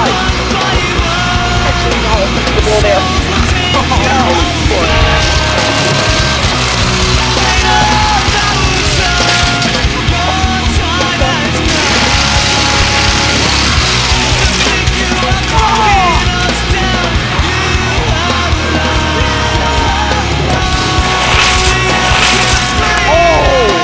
like, actually no, the ball there. Oh!